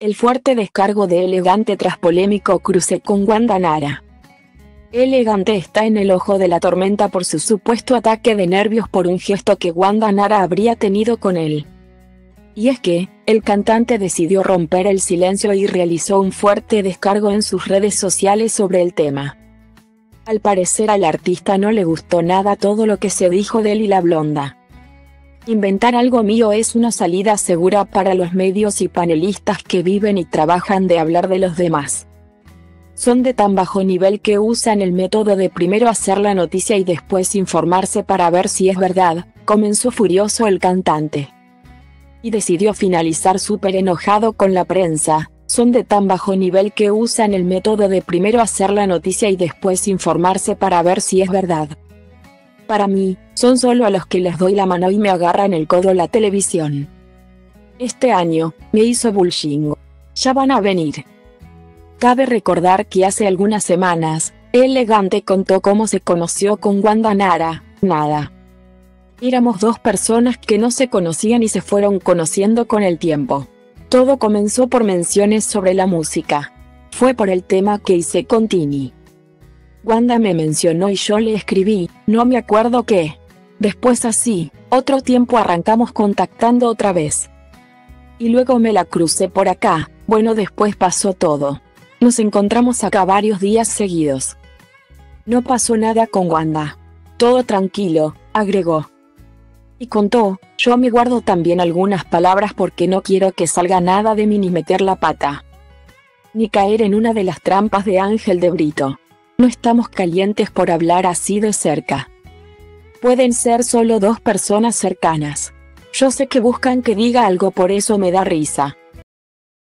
El fuerte descargo de Elegante tras polémico cruce con Wanda Nara. Elegante está en el ojo de la tormenta por su supuesto ataque de nervios por un gesto que Wanda Nara habría tenido con él. Y es que, el cantante decidió romper el silencio y realizó un fuerte descargo en sus redes sociales sobre el tema. Al parecer al artista no le gustó nada todo lo que se dijo de él y la blonda. Inventar algo mío es una salida segura para los medios y panelistas que viven y trabajan de hablar de los demás son de tan bajo nivel que usan el método de primero hacer la noticia y después informarse para ver si es verdad, comenzó furioso el cantante. Y decidió finalizar súper enojado con la prensa, son de tan bajo nivel que usan el método de primero hacer la noticia y después informarse para ver si es verdad. Para mí, son solo a los que les doy la mano y me agarran el codo la televisión. Este año, me hizo bullshing. Ya van a venir. Cabe recordar que hace algunas semanas, Elegante contó cómo se conoció con Wanda Nara, nada. Éramos dos personas que no se conocían y se fueron conociendo con el tiempo. Todo comenzó por menciones sobre la música. Fue por el tema que hice con Tini. Wanda me mencionó y yo le escribí, no me acuerdo qué. Después así, otro tiempo arrancamos contactando otra vez. Y luego me la crucé por acá, bueno después pasó todo. Nos encontramos acá varios días seguidos. No pasó nada con Wanda. Todo tranquilo, agregó. Y contó, yo me guardo también algunas palabras porque no quiero que salga nada de mí ni meter la pata. Ni caer en una de las trampas de Ángel de Brito. No estamos calientes por hablar así de cerca. Pueden ser solo dos personas cercanas. Yo sé que buscan que diga algo por eso me da risa.